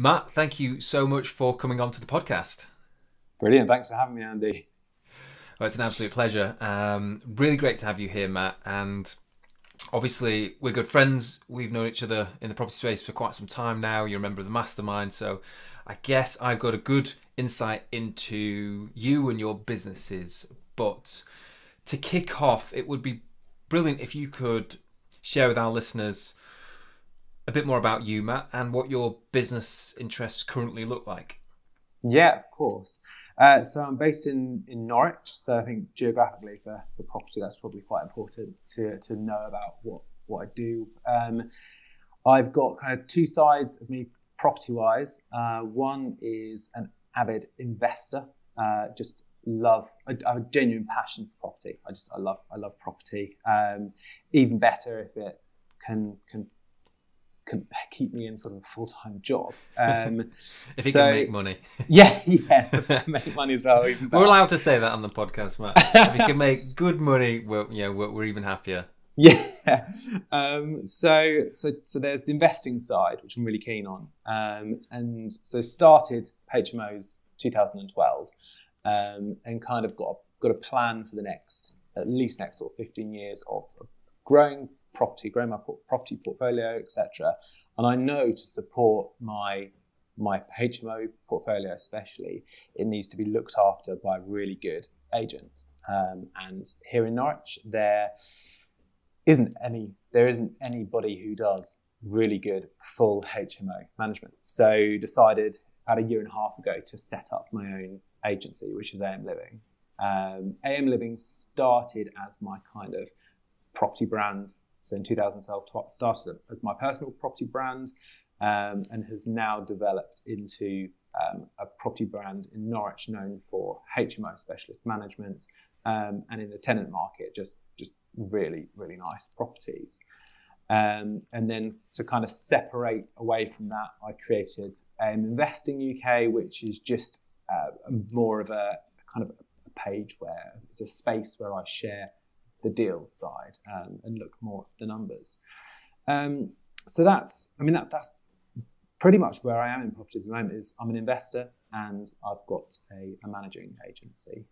Matt, thank you so much for coming on to the podcast. Brilliant. Thanks for having me, Andy. Well, it's an absolute pleasure. Um, really great to have you here, Matt. And obviously, we're good friends. We've known each other in the property space for quite some time now. You're a member of the mastermind. So I guess I've got a good insight into you and your businesses. But to kick off, it would be brilliant if you could share with our listeners a bit more about you, Matt, and what your business interests currently look like. Yeah, of course. Uh, so I'm based in, in Norwich. So I think geographically for, for property, that's probably quite important to, to know about what, what I do. Um, I've got kind of two sides of me property wise. Uh, one is an avid investor, uh, just love, I, I, have a genuine passion for property. I just, I love, I love property. Um, even better if it can, can can keep me in sort of a full time job. Um, if you so, can make money. yeah, yeah, make money as well. We're allowed to say that on the podcast, Matt. if you can make good money, we're, you know, we're, we're even happier. Yeah. Um, so, so, so there's the investing side, which I'm really keen on. Um, and so started HMOs 2012 um, and kind of got, got a plan for the next, at least next sort of 15 years of growing property, grow my property portfolio, etc. And I know to support my my HMO portfolio, especially, it needs to be looked after by a really good agent. Um, and here in Norwich, there isn't any there isn't anybody who does really good full HMO management. So decided about a year and a half ago to set up my own agency, which is AM Living. Um, AM Living started as my kind of property brand so in 2012, started as my personal property brand um, and has now developed into um, a property brand in Norwich known for HMO specialist management um, and in the tenant market, just, just really, really nice properties. Um, and then to kind of separate away from that, I created um, Investing UK, which is just uh, more of a kind of a page where it's a space where I share the deals side um, and look more at the numbers. Um, so that's, I mean, that, that's pretty much where I am in properties at the moment. Is I'm an investor and I've got a, a managing agency.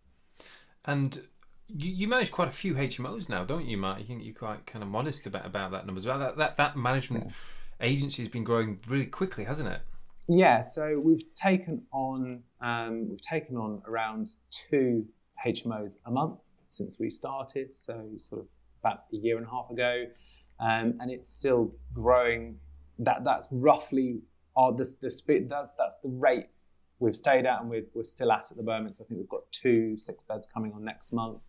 And you, you manage quite a few HMOs now, don't you, Matt? You think you're quite kind of modest about, about that number as well. That that, that management yeah. agency has been growing really quickly, hasn't it? Yeah. So we've taken on um, we've taken on around two HMOs a month since we started, so sort of about a year and a half ago, um, and it's still growing. That that's roughly our the the speed that, that's the rate we've stayed at, and we're we're still at at the moment. So I think we've got two six beds coming on next month.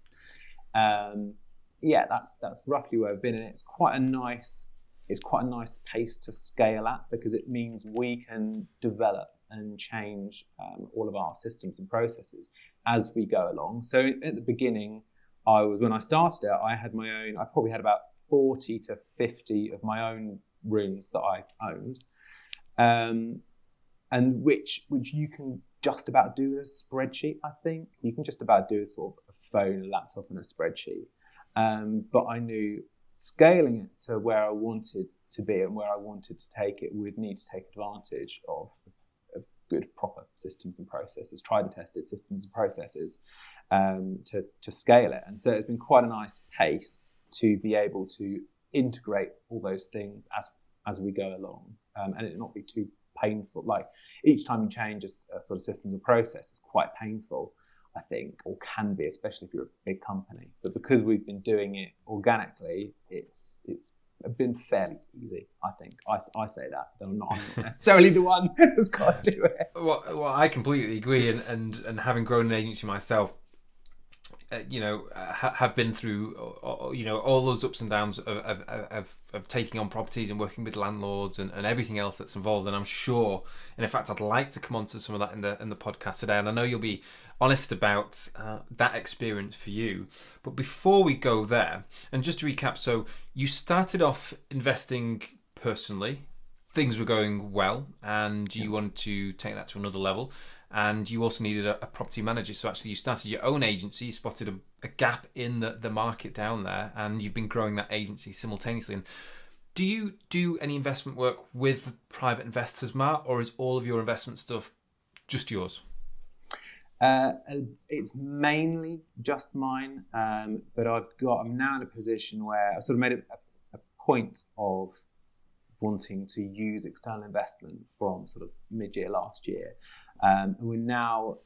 Um, yeah, that's that's roughly where we've been, and it's quite a nice it's quite a nice pace to scale at because it means we can develop and change um, all of our systems and processes as we go along. So at the beginning, I was when I started out, I had my own. I probably had about forty to fifty of my own rooms that I owned, um, and which which you can just about do with a spreadsheet. I think you can just about do with sort of a phone, a laptop, and a spreadsheet. Um, but I knew scaling it to where I wanted to be and where I wanted to take it would need to take advantage of good, proper systems and processes, tried and tested systems and processes um, to, to scale it. And so it's been quite a nice pace to be able to integrate all those things as, as we go along um, and it not be too painful. Like each time you change a, a sort of systems or process, it's quite painful. I think, or can be, especially if you're a big company. But because we've been doing it organically, it's it's been fairly easy, I think. I, I say that, though not necessarily the one that's got to do it. Well, well I completely agree. And, and, and having grown an agency myself, uh, you know, uh, ha- have been through, uh, you know, all those ups and downs of, of, of, of, taking on properties and working with landlords and, and everything else that's involved. And I'm sure, and in fact, I'd like to come on to some of that in the in the podcast today. And I know you'll be honest about uh, that experience for you. But before we go there, and just to recap, so you started off investing personally, things were going well, and you wanted to take that to another level. And you also needed a, a property manager. So actually, you started your own agency, you spotted a, a gap in the, the market down there, and you've been growing that agency simultaneously. And Do you do any investment work with private investors, Matt, or is all of your investment stuff just yours? Uh, it's mainly just mine, um, but I've got. I'm now in a position where I sort of made a, a point of wanting to use external investment from sort of mid-year last year, um, and we're now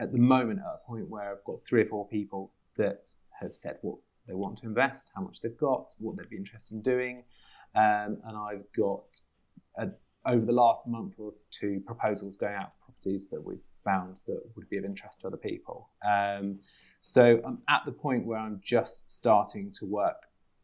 at the moment at a point where I've got three or four people that have said what they want to invest, how much they've got, what they'd be interested in doing, um, and I've got a, over the last month or two proposals going out for properties that we've found that would be of interest to other people. Um, so I'm at the point where I'm just starting to work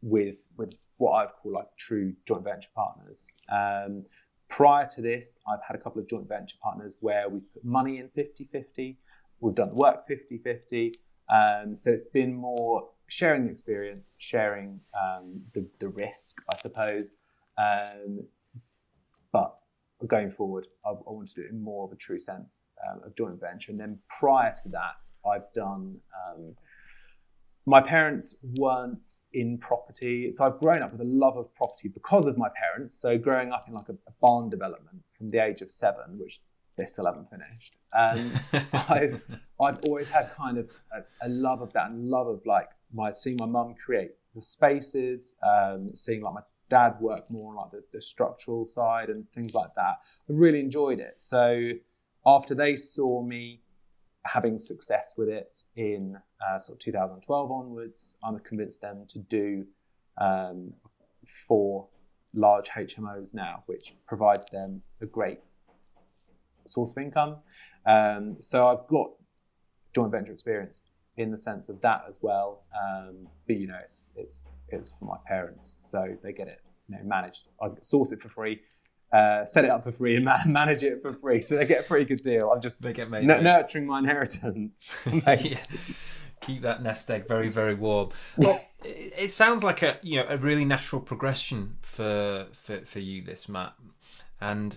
with with what I'd call like true joint venture partners. Um, prior to this, I've had a couple of joint venture partners where we've put money in 50-50. We've done the work 50-50. Um, so it's been more sharing the experience, sharing um, the, the risk, I suppose. Um, but going forward, I, I, want to do it in more of a true sense um, of joint venture. And then prior to that, I've done. My parents weren't in property, so I've grown up with a love of property because of my parents. So growing up in like a, a barn development from the age of seven, which they still haven't finished, um, I've I've always had kind of a, a, love of that and love of like my seeing my mum create the spaces, um, seeing like my dad work more on like the, the structural side and things like that. I really enjoyed it. So after they saw me having success with it in uh, sort of 2012 onwards, I'm convinced them to do um, four large HMOs now, which provides them a great source of income. Um, so I've got joint venture experience in the sense of that as well. Um, but you know, it's it's it's for my parents, so they get it you know managed. I source it for free, uh, set it up for free, and manage it for free, so they get a pretty good deal. I'm just they get made n- nurturing my inheritance. yeah. Keep that nest egg very very warm. Well, it, it sounds like a you know a really natural progression for for for you, this Matt, and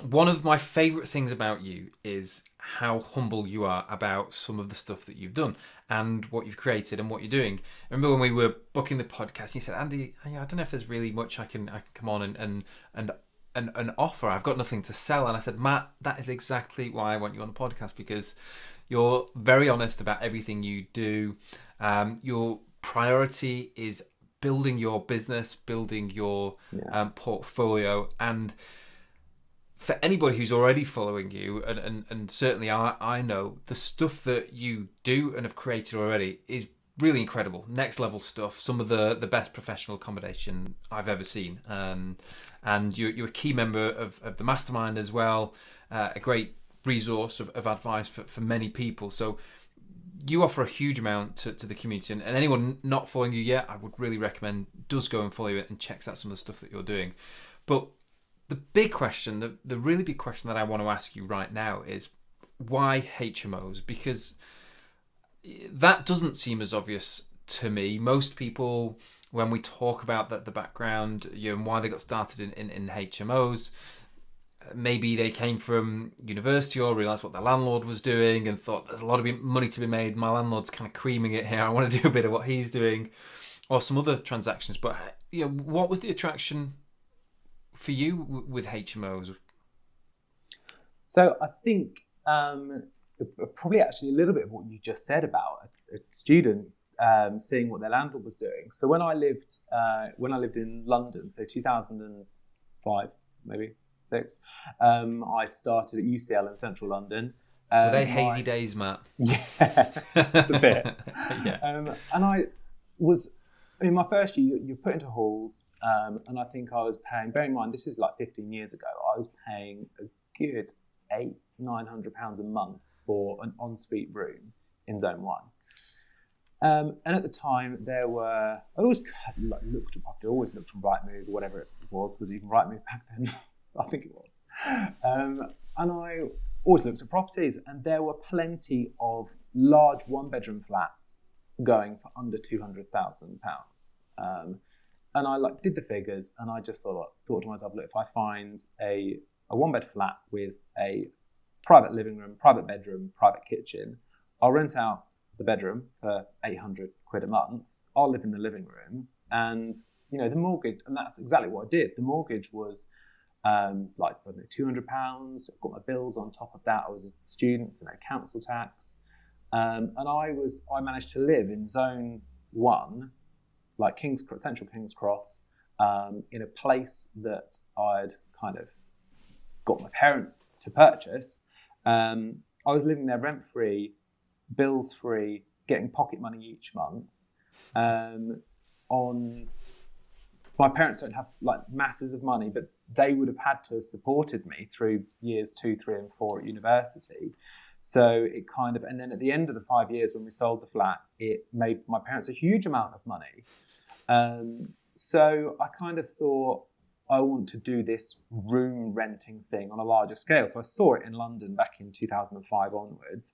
one of my favorite things about you is how humble you are about some of the stuff that you've done and what you've created and what you're doing. I remember when we were booking the podcast, you said, "Andy, I don't know if there's really much I can I can come on and and and." An, an offer. I've got nothing to sell, and I said, Matt, that is exactly why I want you on the podcast because you're very honest about everything you do. Um, your priority is building your business, building your yeah. um, portfolio, and for anybody who's already following you, and, and, and certainly I, I know the stuff that you do and have created already is really incredible, next level stuff. Some of the the best professional accommodation I've ever seen, um, and you're, you're a key member of, of the mastermind as well, uh, a great resource of, of advice for, for many people. So you offer a huge amount to, to the community, and, and anyone not following you yet, I would really recommend does go and follow you and checks out some of the stuff that you're doing. But the big question, the, the really big question that I want to ask you right now is why HMOs? Because that doesn't seem as obvious to me. Most people, when we talk about the, the background you know, and why they got started in, in, in HMOs, maybe they came from university or realized what their landlord was doing and thought there's a lot of money to be made. My landlord's kind of creaming it here. I want to do a bit of what he's doing, or some other transactions. But you know, what was the attraction for you with HMOs? So I think um, probably actually a little bit of what you just said about a, a student um, seeing what their landlord was doing. So when I lived uh, when I lived in London, so 2005 maybe six, um, I started at UCL in central London. Um, Were they hazy my, days, Matt? Yeah, just a bit. yeah. Um, and I was I mean, my first year, you're put into halls, um, and I think I was paying. Bear in mind, this is like 15 years ago. I was paying a good eight, nine hundred pounds a month for an ensuite room in Zone One. Um, and at the time, there were I always looked at property. always looked on Rightmove or whatever it was. Was even Rightmove back then? I think it was. Um, and I always looked at properties, and there were plenty of large one-bedroom flats going for under two hundred thousand pounds. Um, and I like did the figures, and I just thought thought to myself, look, if I find a a one bed flat with a private living room, private bedroom, private kitchen, I'll rent out the bedroom for eight hundred quid a month. I'll live in the living room, and you know, the mortgage, and that's exactly what I did. The mortgage was um, like know, two hundred pounds. I've got my bills on top of that. I was a student, so no council tax, um, and I was I managed to live in zone one, like Kings Central Kings Cross, um, in a place that I'd kind of got my parents to purchase. Um, I was living there rent free, bills free, getting pocket money each month. Um, on my parents don't have like masses of money, but they would have had to have supported me through years two, three, and four at university. So it kind of, and then at the end of the five years when we sold the flat, it made my parents a huge amount of money. Um, so I kind of thought, I want to do this room renting thing on a larger scale. So I saw it in London back in 2005 onwards.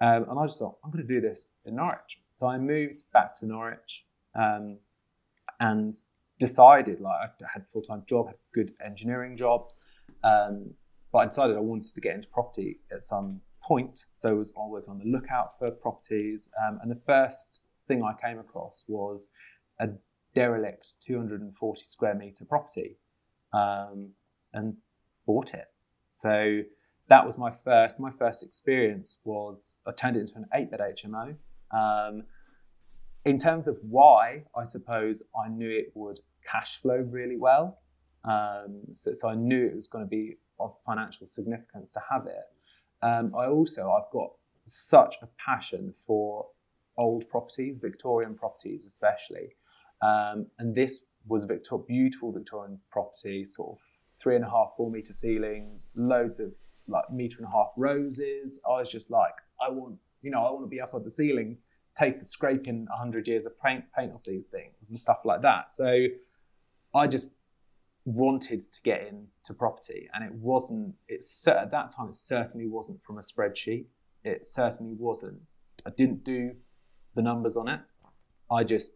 Um, and I just thought, I'm going to do this in Norwich. So I moved back to Norwich um, and decided, like, I had a full time job, had a good engineering job. Um, but I decided I wanted to get into property at some point. So I was always on the lookout for properties. Um, and the first thing I came across was a derelict 240 square meter property um, and bought it. So that was my first. My first experience was I turned it into an eight bed HMO. Um, in terms of why, I suppose I knew it would cash flow really well. Um, so, so, I knew it was going to be of financial significance to have it. Um, I also I've got such a passion for old properties, Victorian properties especially, um, and this was a Victor- beautiful Victorian property, sort of three and a half, four meter ceilings, loads of like meter and a half roses. I was just like, I want, you know, I want to be up on the ceiling, take the scraping hundred years of paint, paint off these things and stuff like that. So I just wanted to get into property, and it wasn't. It's at that time. It certainly wasn't from a spreadsheet. It certainly wasn't. I didn't do the numbers on it. I just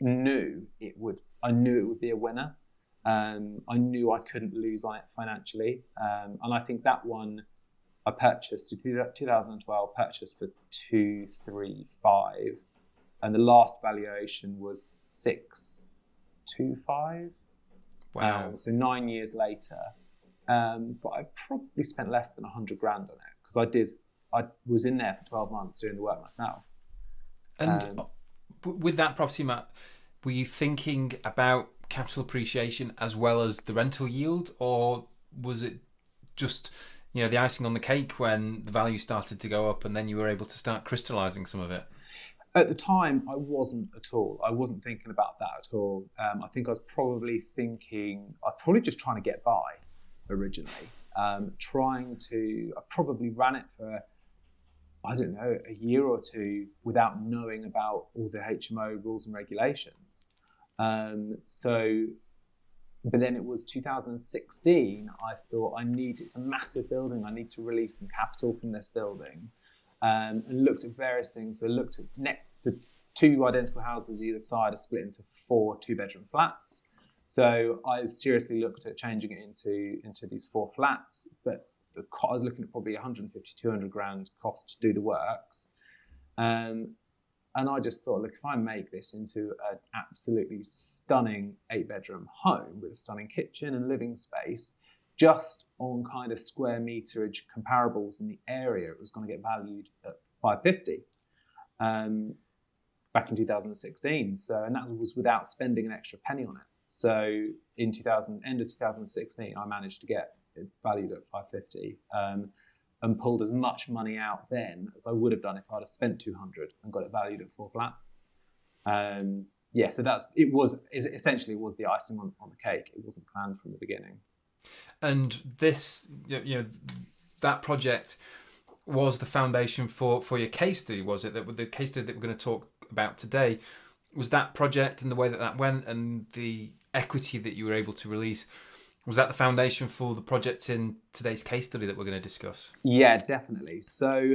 knew it would. I knew it would be a winner. Um, I knew I couldn't lose on it financially, um, and I think that one I purchased 2012 purchased for two three five, and the last valuation was six two five. Wow! Um, so nine years later, um, but I probably spent less than hundred grand on it because I did. I was in there for 12 months doing the work myself. And um, with that property, Matt, were you thinking about capital appreciation as well as the rental yield, or was it just you know the icing on the cake when the value started to go up and then you were able to start crystallizing some of it? At the time, I wasn't at all. I wasn't thinking about that at all. Um, I think I was probably thinking, I was probably just trying to get by originally. Um, trying to, I probably ran it for I don't know, a year or two without knowing about all the HMO rules and regulations. Um, so, but then it was 2016. I thought I need it's a massive building. I need to release some capital from this building, um, and looked at various things. So I looked at next the two identical houses either side are split into four two-bedroom flats. So I seriously looked at changing it into into these four flats, but the I was looking at probably 150, 200 grand cost to do the works. Um, and I just thought, look, if I make this into an absolutely stunning eight bedroom home with a stunning kitchen and living space, just on kind of square meterage comparables in the area, it was going to get valued at 550 um, back in 2016. So, and that was without spending an extra penny on it. So, in 2000, end of 2016, I managed to get valued at 550 um, and pulled as much money out then as I would have done if I'd have spent 200 and got it valued at four flats. Um, yeah, so that's it was essentially was the icing on, on the cake. It wasn't planned from the beginning. And this, you know, that project was the foundation for for your case study, was it? That the case study that we're going to talk about today was that project and the way that that went and the equity that you were able to release was that the foundation for the project in today's case study that we're going to discuss? Yeah, definitely. So,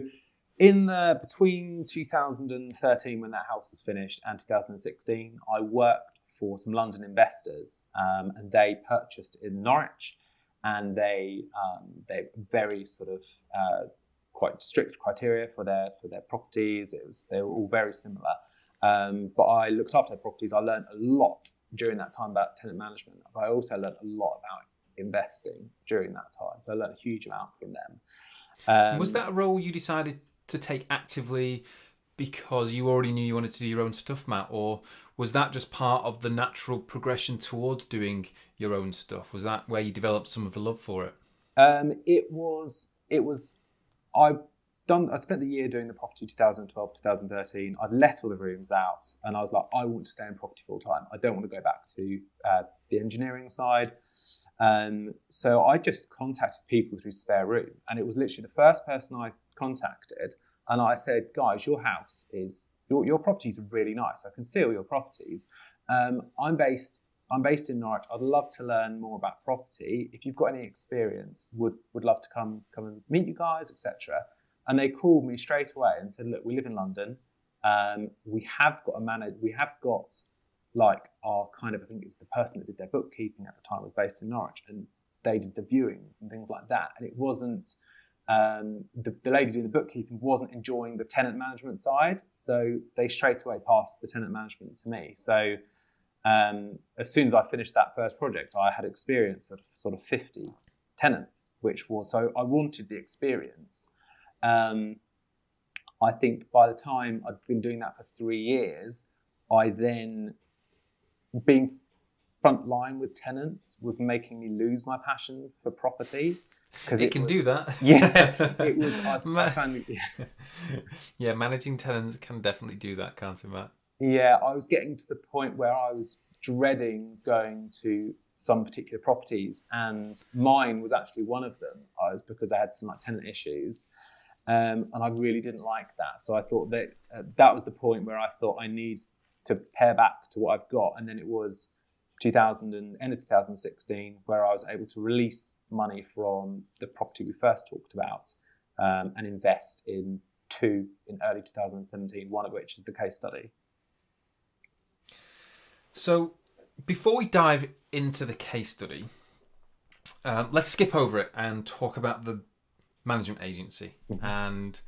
in the between 2013 when that house was finished and 2016, I worked for some London investors, um, and they purchased in Norwich, and they um, they very sort of uh, quite strict criteria for their for their properties. It was they were all very similar. Um, but I looked after properties. I learned a lot during that time about tenant management. But I also learned a lot about investing during that time. So I learned a huge amount from them. Um, was that a role you decided to take actively because you already knew you wanted to do your own stuff, Matt, or was that just part of the natural progression towards doing your own stuff? Was that where you developed some of the love for it? Um, it was. It was. I done. I spent the year doing the property 2012 2013. I'd let all the rooms out, and I was like, I want to stay in property full time. I don't want to go back to uh, the engineering side. Um, so I just contacted people through Spare Room, and it was literally the first person I contacted, and I said, guys, your house is your, your properties are really nice. I can see all your properties. Um, I'm based I'm based in Norwich. I'd love to learn more about property. If you've got any experience, would would love to come come and meet you guys, etc. And they called me straight away and said, look, we live in London. Um, we have got a manager. We have got like our kind of I think it's the person that did their bookkeeping at the time was based in Norwich, and they did the viewings and things like that. And it wasn't um, the, the lady doing the bookkeeping wasn't enjoying the tenant management side, so they straight away passed the tenant management to me. So um, as soon as I finished that first project, I had experience of sort of 50 tenants, which was so I wanted the experience. Um, I think by the time I'd been doing that for three years, I then being front line with tenants was making me lose my passion for property because it, it, can was, do that. Yeah, it was. I was yeah. yeah, managing tenants can definitely do that, can't it, Matt? Yeah, I was getting to the point where I was dreading going to some particular properties, and mine was actually one of them. I was because I had some like tenant issues, um, and I really didn't like that. So I thought that uh, that was the point where I thought I need to pare back to what I've got, and then it was 2000 and end of 2016 where I was able to release money from the property we first talked about um, and invest in two in early 2017. One of which is the case study. So, before we dive into the case study, um, let's skip over it and talk about the management agency. Mm-hmm. And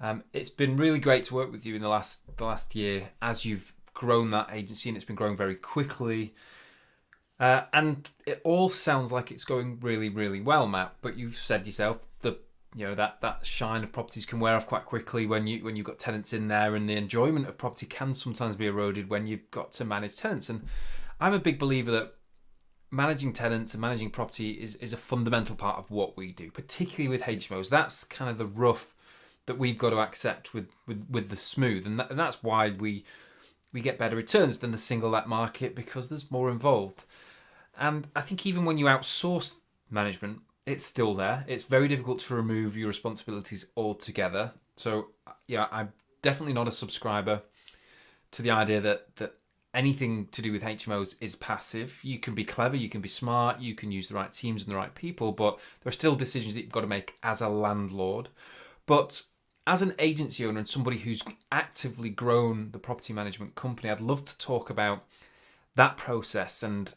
um, it's been really great to work with you in the last the last year as you've grown that agency, and it's been growing very quickly. Uh, and it all sounds like it's going really, really well, Matt. But you've said yourself the you know that that shine of properties can wear off quite quickly when you when you've got tenants in there and the enjoyment of property can sometimes be eroded when you've got to manage tenants and i'm a big believer that managing tenants and managing property is is a fundamental part of what we do particularly with hmos that's kind of the rough that we've got to accept with with with the smooth and, that, and that's why we we get better returns than the single let market because there's more involved and i think even when you outsource management it's still there. It's very difficult to remove your responsibilities altogether. So yeah, I'm definitely not a subscriber to the idea that that anything to do with HMOs is passive. You can be clever, you can be smart, you can use the right teams and the right people, but there are still decisions that you've got to make as a landlord. But as an agency owner and somebody who's actively grown the property management company, I'd love to talk about that process and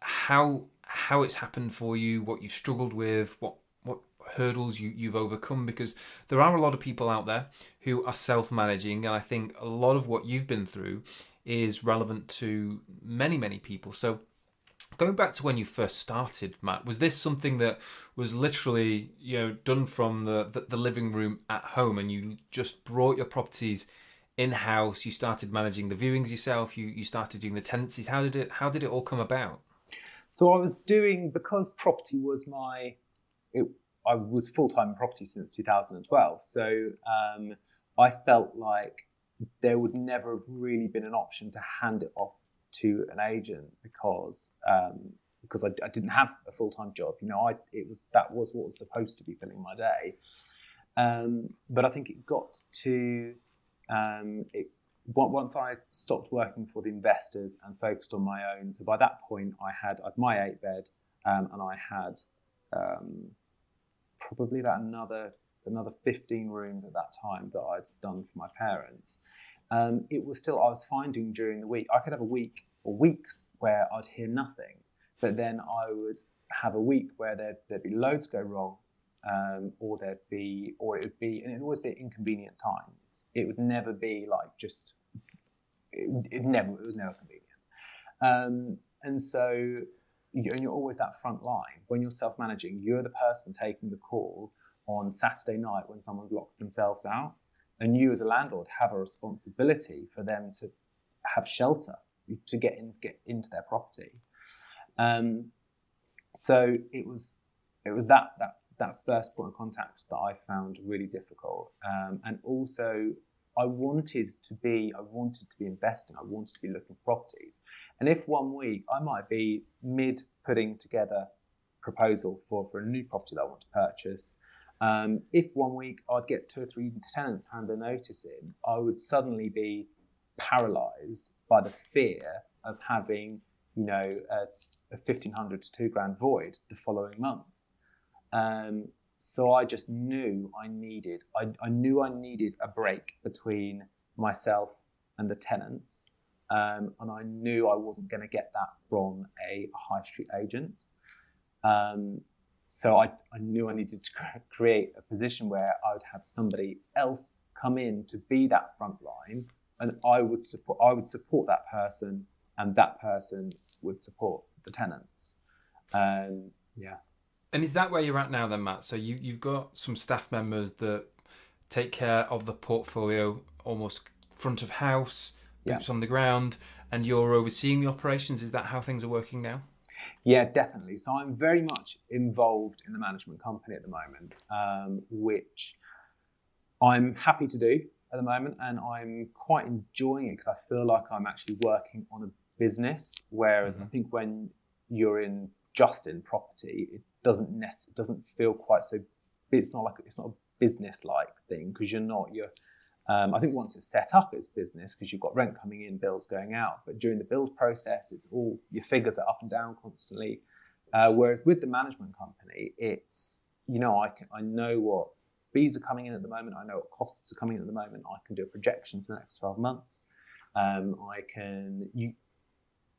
how how it's happened for you, what you've struggled with, what what hurdles you, you've overcome because there are a lot of people out there who are self-managing and I think a lot of what you've been through is relevant to many, many people. So going back to when you first started, Matt, was this something that was literally, you know, done from the, the, the living room at home and you just brought your properties in-house, you started managing the viewings yourself, you, you started doing the tenancies. How did it how did it all come about? So I was doing because property was my, it, I was full time in property since 2012. So um, I felt like there would never have really been an option to hand it off to an agent because um, because I, I, didn't have a full time job. You know, I it was that was what was supposed to be filling my day. Um, but I think it got to um, it once I stopped working for the investors and focused on my own, so by that point I had, I my eight bed um, and I had um, probably about another another 15 rooms at that time that I'd done for my parents. Um, it was still I was finding during the week I could have a week or weeks where I'd hear nothing, but then I would have a week where there'd, there'd be loads go wrong, um, or there'd be, or it would be, and it'd always be inconvenient times. It would never be like just it, it never it was never convenient. Um, and so and you're always that front line when you're self-managing. You're the person taking the call on Saturday night when someone's locked themselves out, and you as a landlord have a responsibility for them to have shelter to get in get into their property. Um, so it was it was that that that first point of contact that I found really difficult, um, and also I wanted to be I wanted to be investing. I wanted to be looking for properties, and if one week I might be mid putting together proposal for for a new property that I want to purchase. Um, if one week I'd get two or three tenants hand a notice in, I would suddenly be paralyzed by the fear of having, you know, a, a 1500 to two grand void the following month. Um, so I just knew I needed, I, I knew I needed a break between myself and the tenants. Um, and I knew I wasn't going to get that from a high street agent. Um, so I, I knew I needed to create a position where I would have somebody else come in to be that front line and I would support I would support that person, and that person would support the tenants. Um, yeah. And is that where you're at now, then, Matt? So you you've got some staff members that take care of the portfolio, almost front of house, boots yeah. on the ground, and you're overseeing the operations. Is that how things are working now? Yeah, definitely. So I'm very much involved in the management company at the moment, um, which I'm happy to do at the moment, and I'm quite enjoying it because I feel like I'm actually working on a business. Whereas mm-hmm. I think when you're in just in property, it doesn't nec- doesn't feel quite so. It's not like it's not a business like thing because you're not you're. Um, I think once it's set up, it's business because you've got rent coming in, bills going out. But during the build process, it's all your figures are up and down constantly. Uh, whereas with the management company, it's you know I can, I know what fees are coming in at the moment. I know what costs are coming in at the moment. I can do a projection for the next 12 months. Um, I can, you,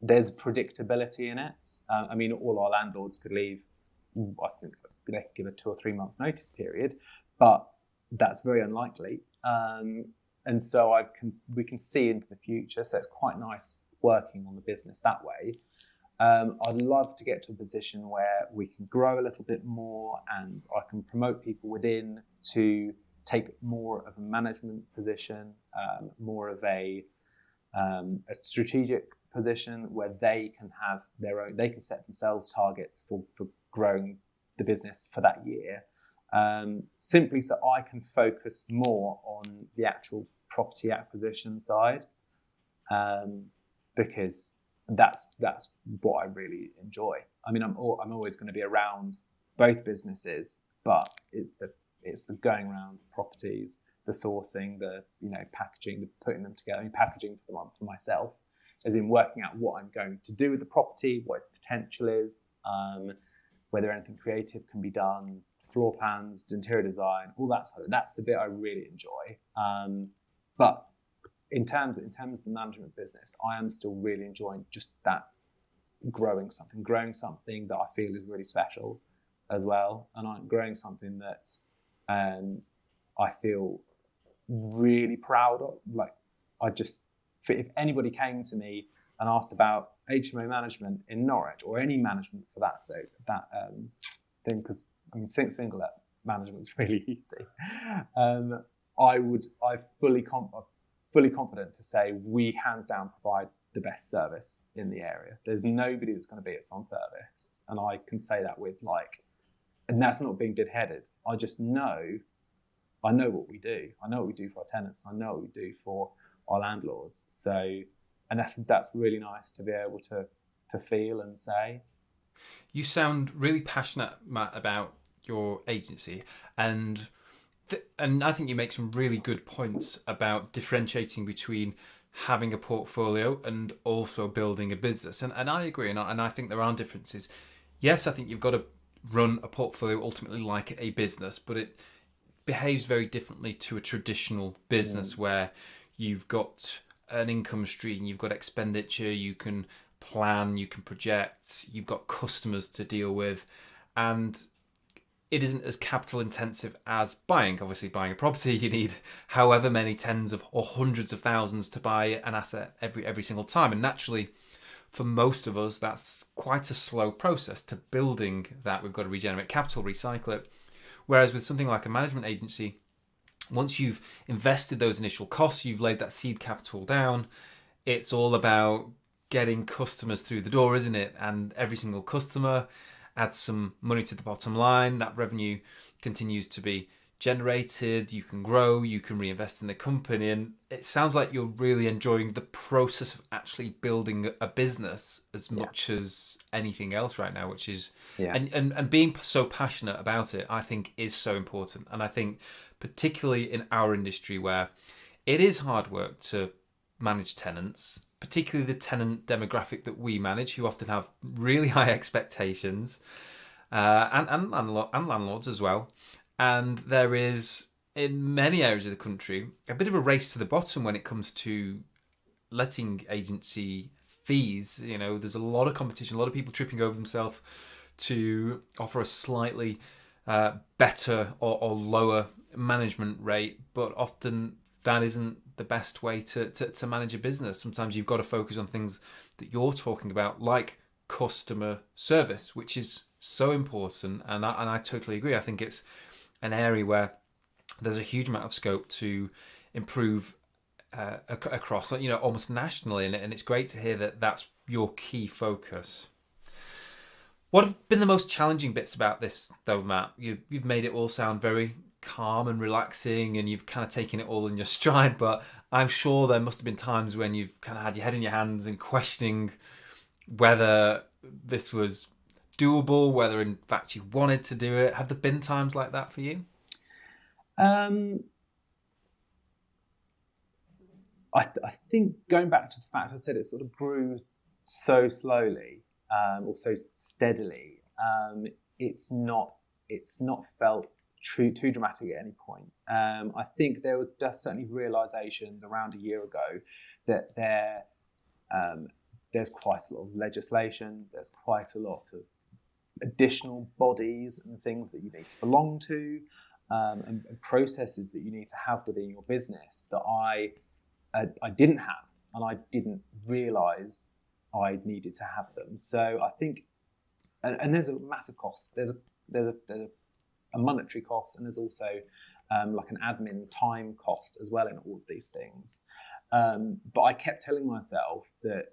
there's predictability in it. Uh, I mean, all our landlords could leave, I think they could give a two or three month notice period, but that's very unlikely. Um, and so I can, we can see into the future. So it's quite nice working on the business that way. Um, I'd love to get to a position where we can grow a little bit more and I can promote people within to take more of a management position, um, more of a, um, a strategic position where they can have their own, they can set themselves targets for, for growing the business for that year. Um, simply so I can focus more on the actual property acquisition side um, because that's that's what I really enjoy. I mean, I'm all, I'm always going to be around both businesses, but it's the it's the going around properties, the sourcing, the you know packaging, the putting them together. I mean, packaging for them for myself, as in working out what I'm going to do with the property, what its potential is, um, whether anything creative can be done, floor plans, interior design, all that sort of. That's the bit I really enjoy. Um, but in terms in terms of the management business, I am still really enjoying just that growing something, growing something that I feel is really special as well, and I'm growing something that um, I feel really proud of. Like I just, if anybody came to me and asked about HMO management in Norwich or any management for that sake, that um, thing, because I mean, single management is really easy. Um, I would, I fully, comp- fully confident to say we hands down provide the best service in the area. There's nobody that's going to beat us on service, and I can say that with like, and that's not being dead-headed. I just know, I know what we do. I know what we do for our tenants. I know what we do for our landlords. So, and that's that's really nice to be able to to feel and say. You sound really passionate, Matt, about your agency, and and I think you make some really good points about differentiating between having a portfolio and also building a business. And, and I agree, and I, and I think there are differences. Yes, I think you've got to run a portfolio ultimately like a business, but it behaves very differently to a traditional business mm. where you've got an income stream, you've got expenditure, you can plan, you can project, you've got customers to deal with. And it isn't as capital intensive as buying. Obviously, buying a property, you need however many tens of or hundreds of thousands to buy an asset every every single time, and naturally, for most of us, that's quite a slow process to building that. We've got to regenerate capital, recycle it. Whereas with something like a management agency, once you've invested those initial costs, you've laid that seed capital down. It's all about getting customers through the door, isn't it? And every single customer adds some money to the bottom line. That revenue continues to be generated. You can grow, you can reinvest in the company. And it sounds like you're really enjoying the process of actually building a business as yeah. much as anything else right now, which is, yeah. and, and, and being so passionate about it, I think is so important. And I think, particularly in our industry where it is hard work to manage tenants particularly the tenant demographic that we manage, who often have really high expectations, uh, and and, landlord, and landlords as well. And there is in many areas of the country a bit of a race to the bottom when it comes to letting agency fees. You know, there's a lot of competition, a lot of people tripping over themselves to offer a slightly uh, better or, or lower management rate, but often that isn't the best way to, to, to manage a business. Sometimes you've got to focus on things that you're talking about, like customer service, which is so important. And I, and I totally agree. I think it's an area where there's a huge amount of scope to improve uh, across, you know, almost nationally. And, and it's great to hear that that's your key focus. What have been the most challenging bits about this, though, Matt? You, you've made it all sound very calm and relaxing and you've kind of taken it all in your stride but i'm sure there must have been times when you've kind of had your head in your hands and questioning whether this was doable whether in fact you wanted to do it. Have there been times like that for you? Um I, th- I think going back to the fact I said it sort of grew so slowly um, or so steadily, um, it's not it's not felt too, too dramatic at any point. Um, I think there was certainly realizations around a year ago that there um, there's quite a lot of legislation, there's quite a lot of additional bodies and things that you need to belong to, um, and, and, processes that you need to have within your business that I uh, I didn't have, and I didn't realize I needed to have them. So I think, and, and there's a massive cost. There's a there's a, there's a a monetary cost, and there's also um, like an admin time cost as well in all of these things. Um, but I kept telling myself that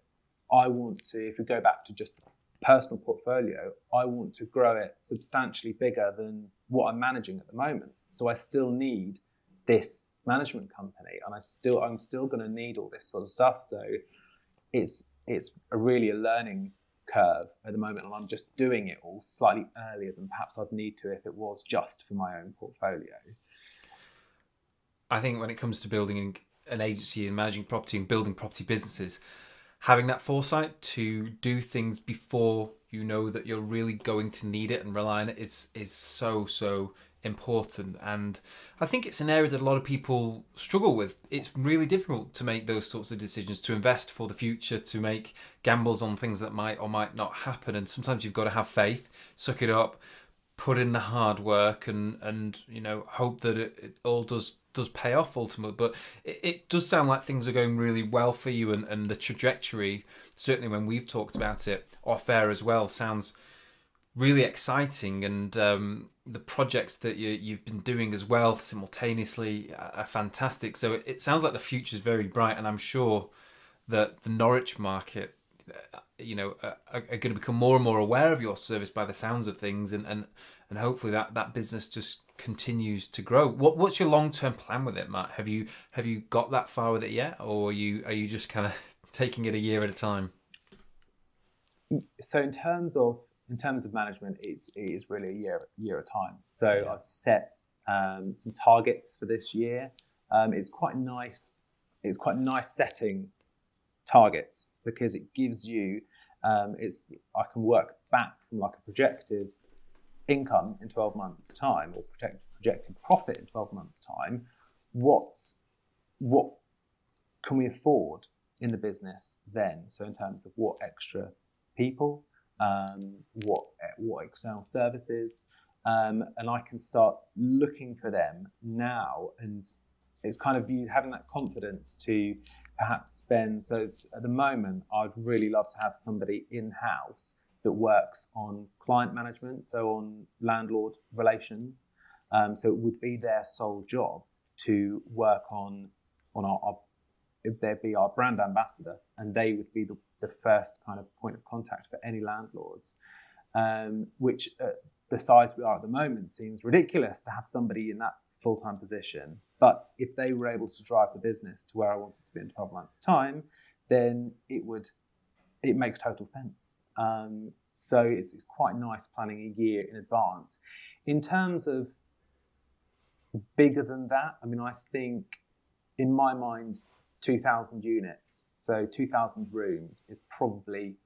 I want to, if we go back to just personal portfolio, I want to grow it substantially bigger than what I'm managing at the moment. So I still need this management company, and I still I'm still going to need all this sort of stuff. So it's it's a really a learning curve at the moment, and I'm just doing it all slightly earlier than perhaps I'd need to if it was just for my own portfolio. I think when it comes to building an agency and managing property and building property businesses, having that foresight to do things before you know that you're really going to need it and rely on it is is so so important. And I think it's an area that a lot of people struggle with. It's really difficult to make those sorts of decisions, to invest for the future, to make gambles on things that might or might not happen. And sometimes you've got to have faith, suck it up, put in the hard work, and and you know hope that it, it all does does pay off ultimately. But it, it, does sound like things are going really well for you, and and the trajectory, certainly when we've talked about it off air as well, sounds really exciting and um, the projects that you, have been doing as well simultaneously are fantastic. So it, sounds like the future is very bright and i'm sure that the norwich market uh, you know are, are, going to become more and more aware of your service by the sounds of things and and, and hopefully that that business just continues to grow. What what's your long-term plan with it matt? Have you have you got that far with it yet or are you are you just kind of taking it a year at a time? So in terms of in terms of management, it's, it is really a year year at a time. So yeah. I've set um, some targets for this year. Um, it's quite nice. It's quite nice setting targets because it gives you. Um, it's I can work back from like a projected income in 12 months time or project, projected profit in 12 months time. What's what can we afford in the business then? So in terms of what extra people um, what what Excel services, um, and I can start looking for them now. And it's kind of you having that confidence to perhaps spend. So it's, at the moment, I'd really love to have somebody in house that works on client management, so on landlord relations. Um, so it would be their sole job to work on on our, our if they'd be our brand ambassador, and they would be the, the first kind of point of contact for any landlords. Um, which at the size we are at the moment seems ridiculous to have somebody in that full time position. But if they were able to drive the business to where I wanted to be in 12 months' time, then it would it makes total sense. Um, so it's, it's quite nice planning a year in advance. In terms of bigger than that, I mean, I think in my mind, 2,000 units, so 2,000 rooms is probably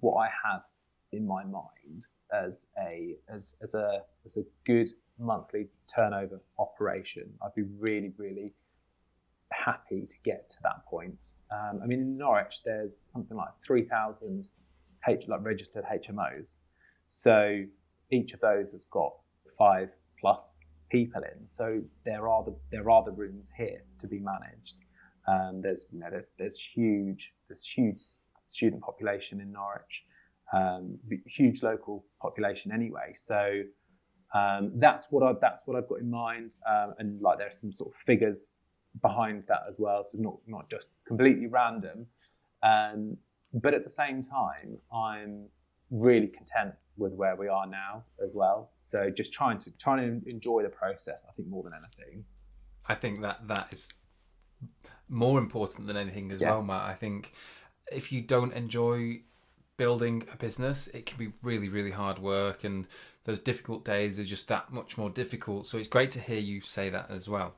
what I have in my mind as a as, as a as a good monthly turnover operation. I'd be really really happy to get to that point. Um, I mean, in Norwich, there's something like 3,000 H, like registered HMOs. So each of those has got five plus people in. So there are the there are the rooms here to be managed. Um, there's you know there's there's huge there's huge student population in Norwich, um, huge local population anyway. So um, that's what I that's what I've got in mind. Um, and like there's some sort of figures behind that as well. So it's not not just completely random. Um, but at the same time, I'm really content with where we are now as well. So just trying to trying to enjoy the process, I think more than anything. I think that that is more important than anything as yeah. well, Matt. I think if you don't enjoy building a business, it can be really, really hard work, and those difficult days are just that much more difficult. So it's great to hear you say that as well.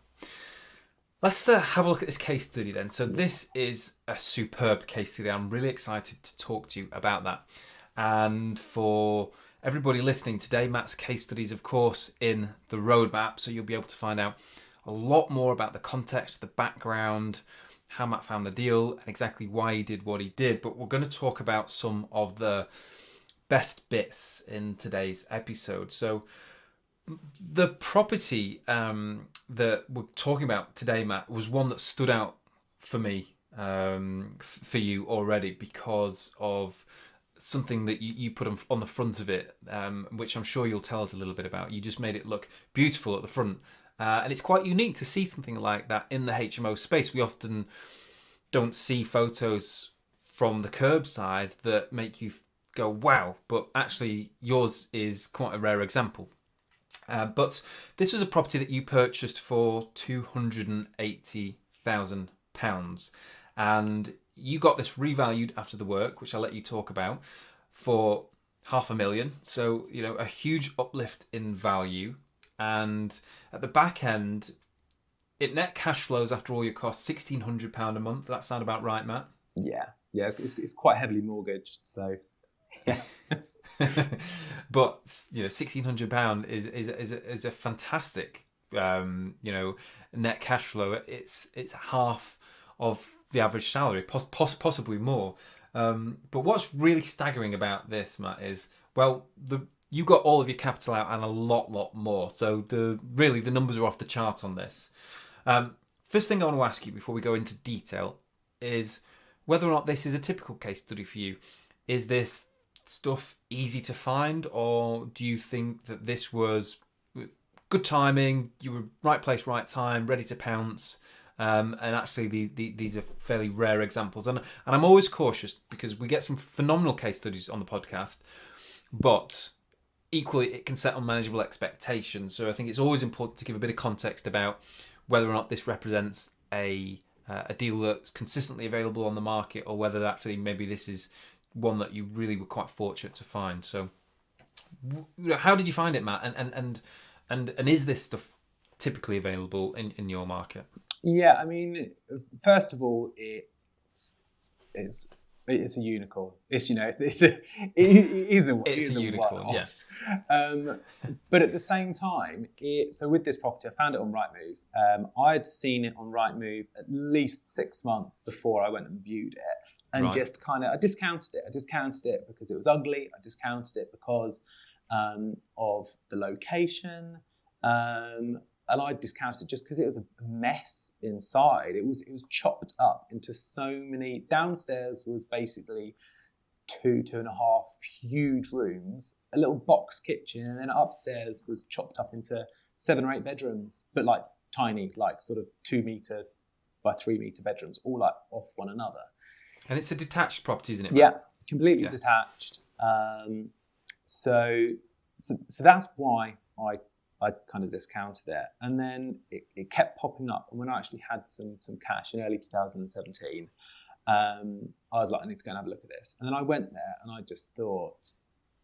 Let's uh, have a look at this case study then. So this is a superb case study. I'm really excited to talk to you about that. And for everybody listening today, Matt's case studies, of course, in the roadmap. So you'll be able to find out a lot more about the context, the background, how Matt found the deal, and exactly why he did what he did. But we're going to talk about some of the best bits in today's episode. So the property um, that we're talking about today, Matt, was one that stood out for me, um, for you already, because of something that you, you put on, on the front of it, um, which I'm sure you'll tell us a little bit about. You just made it look beautiful at the front. Uh, and it's quite unique to see something like that in the HMO space. We often don't see photos from the curbside that make you go, wow, but actually, yours is quite a rare example. Uh, but this was a property that you purchased for £280,000. And you got this revalued after the work, which I'll let you talk about, for half a million. So, you know, a huge uplift in value. And at the back end, it net cash flows after all your costs £1,600 a month. That sound about right, Matt? Yeah. Yeah. It's, it's quite heavily mortgaged. So, yeah. but you know, sixteen hundred pound is is is a, is a fantastic um, you know net cash flow. It's it's half of the average salary, poss- poss- possibly more. Um, but what's really staggering about this, Matt, is well, the you got all of your capital out and a lot, lot more. So the really the numbers are off the chart on this. Um, first thing I want to ask you before we go into detail is whether or not this is a typical case study for you. Is this stuff easy to find, or do you think that this was good timing? You were right place, right time, ready to pounce. Um, and actually, these, these are fairly rare examples. And, and I'm always cautious because we get some phenomenal case studies on the podcast, but equally, it can set unmanageable expectations. So I think it's always important to give a bit of context about whether or not this represents a uh, a deal that's consistently available on the market, or whether actually maybe this is one that you really were quite fortunate to find. So, how did you find it, Matt? And and and and, and is this stuff typically available in, in your market? Yeah, I mean, first of all, it's it's it's a unicorn. It's you know, it's, it's a it is a it's it a, a unicorn. Yes. Um, but at the same time, it, so with this property, I found it on Rightmove. Um, I'd seen it on Rightmove at least six months before I went and viewed it and right. just kind of I discounted it. I discounted it because it was ugly. I discounted it because um, of the location. Um, and I discounted it just because it was a mess inside. It was it was chopped up into so many. Downstairs was basically two two and a half huge rooms, a little box kitchen, and then upstairs was chopped up into seven or eight bedrooms, but like tiny, like sort of two meter by three meter bedrooms, all like off one another. And it's a detached property, isn't it? Yeah, completely Yeah. detached. Um, so, so, so that's why I I kind of discounted it, and then it, it kept popping up. And when I actually had some some cash in early 2017, um, I was like, I need to go and have a look at this. And then I went there, and I just thought,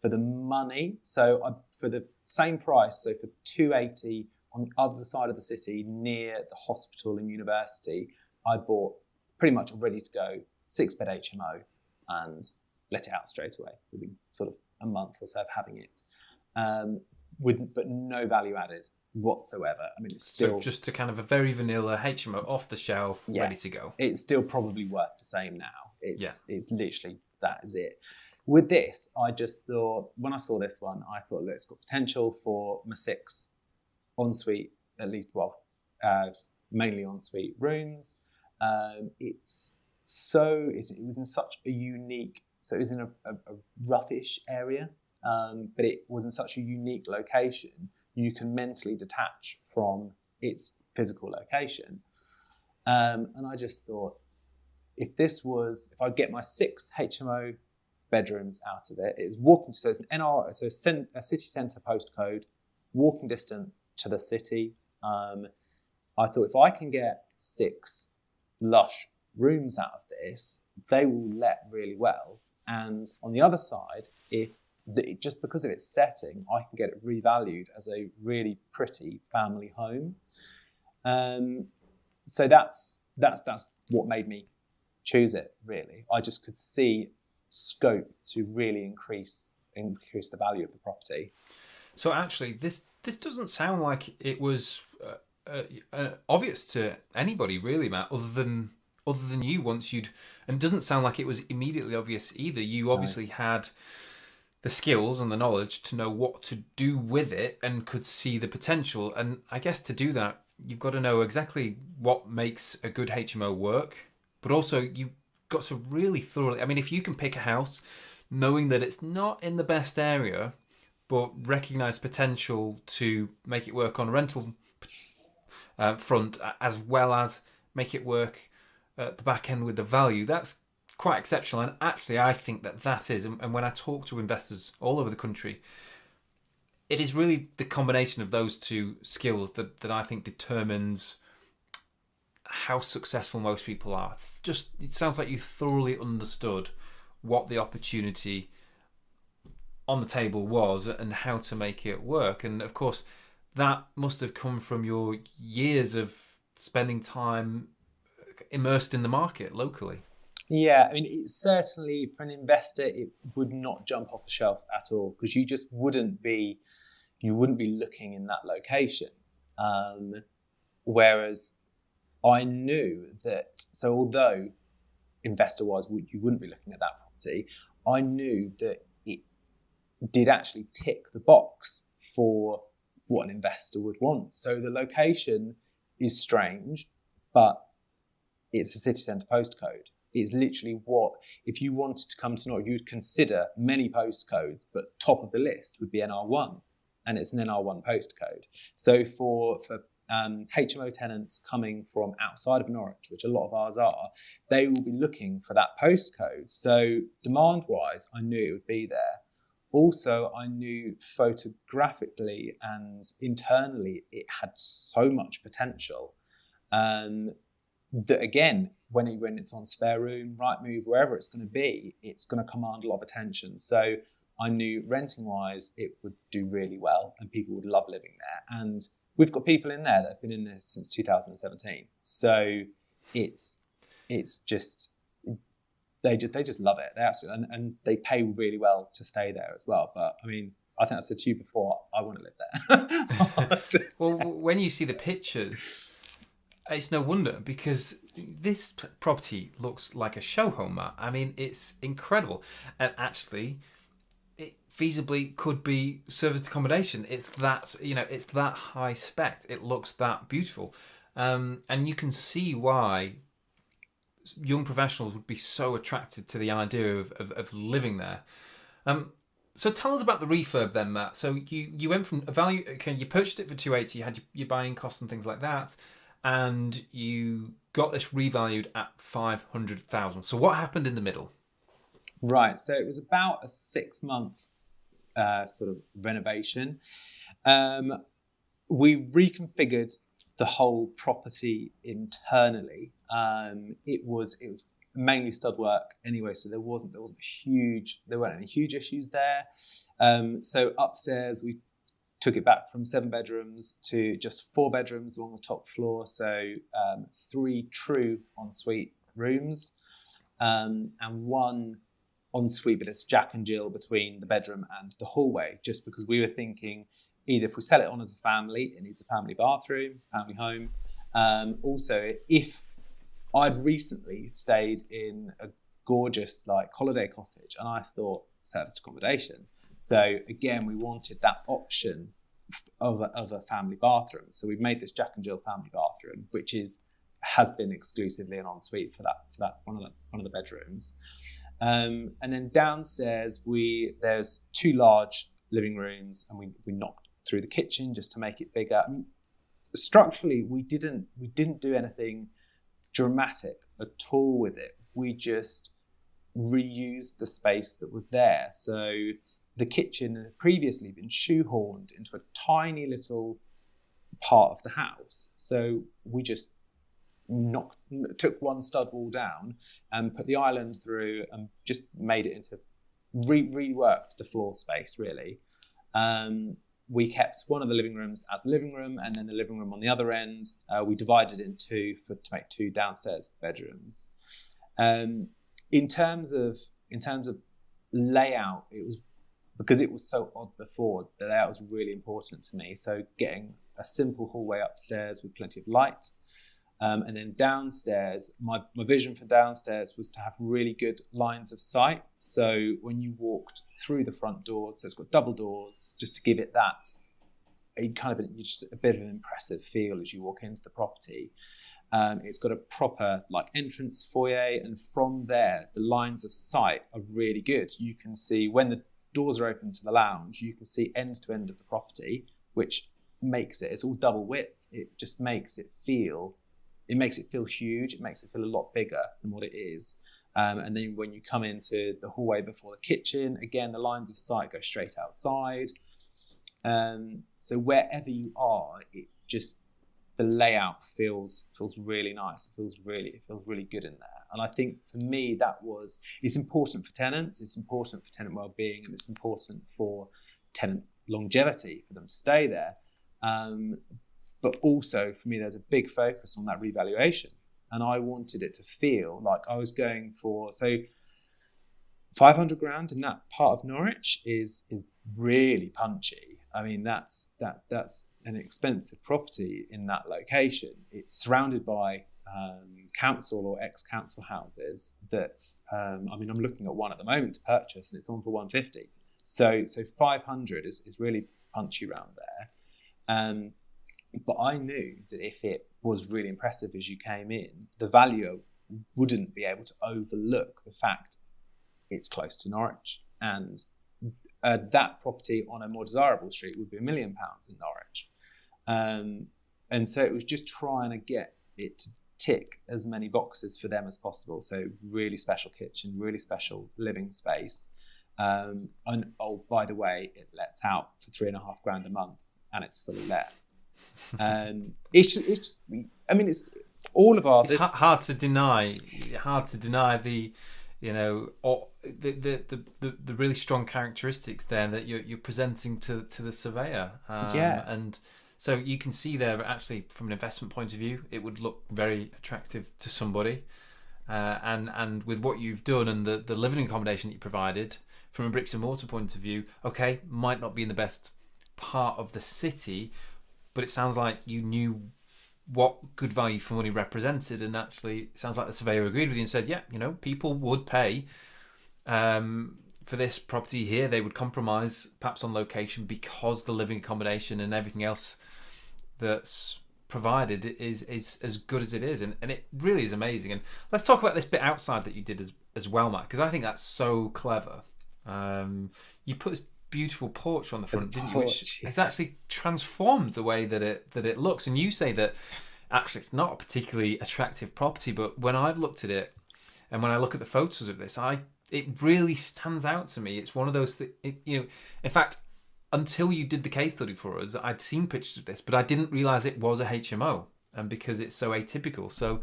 for the money, so I, for the same price, so for 280 on the other side of the city, near the hospital and university, I bought pretty much a ready to go six bed HMO and let it out straight away within sort of a month or so of having it, um, with but no value added whatsoever. I mean, it's still So just to kind of a very vanilla HMO off the shelf, Yeah. ready to go. it's still probably worth the same now. It's it's literally that is it. With this, I just thought when I saw this one, I thought, look, it's got potential for my six ensuite, at least well, uh, mainly ensuite rooms. Um, it's so it's, it was in such a unique, so it was in a, a, a roughish area, um, but it was in such a unique location. You can mentally detach from its physical location. Um, and I just thought, if this was, if I get my six HMO bedrooms out of it, it's walking. So it's an NR, so a city centre postcode, walking distance to the city. Um, I thought if I can get six lush rooms out of this, they will let really well. And on the other side, if just because of its setting, I can get it revalued as a really pretty family home. Um, so that's that's that's what made me choose it. Really, I just could see scope to really increase increase the value of the property. So actually, this this doesn't sound like it was uh, uh, uh, obvious to anybody really, Matt, other than other than you. Once you'd, and it doesn't sound like it was immediately obvious either. You obviously had the skills and the knowledge to know what to do with it and could see the potential. And I guess to do that, you've got to know exactly what makes a good HMO work, but also you've got to really thoroughly. I mean, if you can pick a house knowing that it's not in the best area, but recognize potential to make it work on a rental uh, front as well as make it work at the back end with the value, that's quite exceptional. And actually, I think that that is, and when I talk to investors all over the country, it is really the combination of those two skills that, that I think determines how successful most people are. Just it sounds like you thoroughly understood what the opportunity on the table was and how to make it work. And of course, that must have come from your years of spending time immersed in the market locally. Yeah, I mean, it certainly for an investor, it would not jump off the shelf at all because you just wouldn't be, you wouldn't be looking in that location. Um, whereas I knew that, so although investor-wise you wouldn't be looking at that property, I knew that it did actually tick the box for what an investor would want. So the location is strange, but it's a city centre postcode. It's literally what, if you wanted to come to Norwich, you'd consider many postcodes, but top of the list would be NR1, and it's an NR1 postcode. So for, for um, HMO tenants coming from outside of Norwich, which a lot of ours are, they will be looking for that postcode. So demand wise, I knew it would be there. Also, I knew photographically and internally it had so much potential. Um, that again, when, it, when it's on spare room, Rightmove, wherever it's going to be, it's going to command a lot of attention. So I knew renting wise, it would do really well and people would love living there. And we've got people in there that have been in there since 2017. So it's it's just they just they just love it. They absolutely and, and they pay really well to stay there as well. But I mean, I think I said to you before, I want to live there. well, when you see the pictures, it's no wonder because this property looks like a show home. Matt. I mean, it's incredible, and actually, it, feasibly could be serviced accommodation. It's that you know, it's that high spec. It looks that beautiful, um, and you can see why young professionals would be so attracted to the idea of, of, of living there. Um, so tell us about the refurb then, Matt. So you you went from a value. Okay, you purchased it for two eighty. You had your, your buying costs and things like that, and you got this revalued at five hundred thousand. So what happened in the middle? Right. So it was about a six month uh, sort of renovation. Um, we reconfigured the whole property internally. Um, it was it was mainly stud work anyway, so there wasn't there wasn't huge there weren't any huge issues there. Um, so upstairs we took it back from seven bedrooms to just four bedrooms along the top floor. So um, three true ensuite rooms um, and one ensuite, but it's Jack and Jill between the bedroom and the hallway, just because we were thinking either if we sell it on as a family, it needs a family bathroom, family home. Um, also, if I'd recently stayed in a gorgeous like holiday cottage, and I thought serviced accommodation. So again, we wanted that option of a, of a family bathroom. So we've made this Jack and Jill family bathroom, which is has been exclusively an ensuite for that for that one of the one of the bedrooms. Um, and then downstairs, we there's two large living rooms, and we, we knocked through the kitchen just to make it bigger. Structurally, we didn't we didn't do anything dramatic at all with it. We just reused the space that was there. So the kitchen had previously been shoehorned into a tiny little part of the house. So we just knocked, took one stud wall down and put the island through and just made it into re- reworked the floor space really. Um, we kept one of the living rooms as the living room, and then the living room on the other end. Uh, we divided in two for to make two downstairs bedrooms. Um, in terms of in terms of layout, it was because it was so odd before. The layout was really important to me. So getting a simple hallway upstairs with plenty of light, um, and then downstairs, my, my vision for downstairs was to have really good lines of sight. So when you walked through the front door, so it's got double doors, just to give it that a kind of a, just a bit of an impressive feel as you walk into the property. Um, it's got a proper like entrance foyer, and from there, the lines of sight are really good. You can see when the doors are open to the lounge, you can see end to end of the property, which makes it. It's all double width. It just makes it feel it makes it feel huge. It makes it feel a lot bigger than what it is. Um, and then when you come into the hallway before the kitchen, again, the lines of sight go straight outside. Um, so wherever you are, it just the layout feels feels really nice. It feels really it feels really good in there. And I think for me that was it's important for tenants. It's important for tenant well-being, and it's important for tenant longevity for them to stay there. Um, but also, for me, there's a big focus on that revaluation. And I wanted it to feel like I was going for, so 500 grand in that part of Norwich is, is really punchy. I mean, that's, that, that's an expensive property in that location. It's surrounded by um, council or ex-council houses that um, I mean I'm looking at one at the moment to purchase and it's on for 150 so so 500 is, is really punchy around there um, but I knew that if it was really impressive as you came in, the valuer wouldn't be able to overlook the fact it's close to Norwich. And uh, that property on a more desirable street would be a million pounds in Norwich. Um, and so it was just trying to get it to tick as many boxes for them as possible. So, really special kitchen, really special living space. Um, and oh, by the way, it lets out for three and a half grand a month and it's fully let. Um, it's, it's, I mean, it's all of our. It's the, hard to deny. Hard to deny the, you know, or the the, the, the, the really strong characteristics there that you're you're presenting to to the surveyor. Um, yeah. And so you can see there actually from an investment point of view, it would look very attractive to somebody. Uh, and and with what you've done and the, the living accommodation that you provided from a bricks and mortar point of view, okay, might not be in the best part of the city, but it sounds like you knew what good value for money represented, and actually, it sounds like the surveyor agreed with you and said, "Yeah, you know, people would pay." Um, for this property here, they would compromise perhaps on location because the living accommodation and everything else that's provided is is as good as it is, and, and it really is amazing. And let's talk about this bit outside that you did as as well, Matt, because I think that's so clever. Um, you put this beautiful porch on the front, didn't you? Which yeah. has actually transformed the way that it that it looks. And you say that actually it's not a particularly attractive property, but when I've looked at it and when I look at the photos of this, I it really stands out to me. It's one of those that you know. In fact, until you did the case study for us, I'd seen pictures of this, but I didn't realize it was a HMO, and because it's so atypical. So,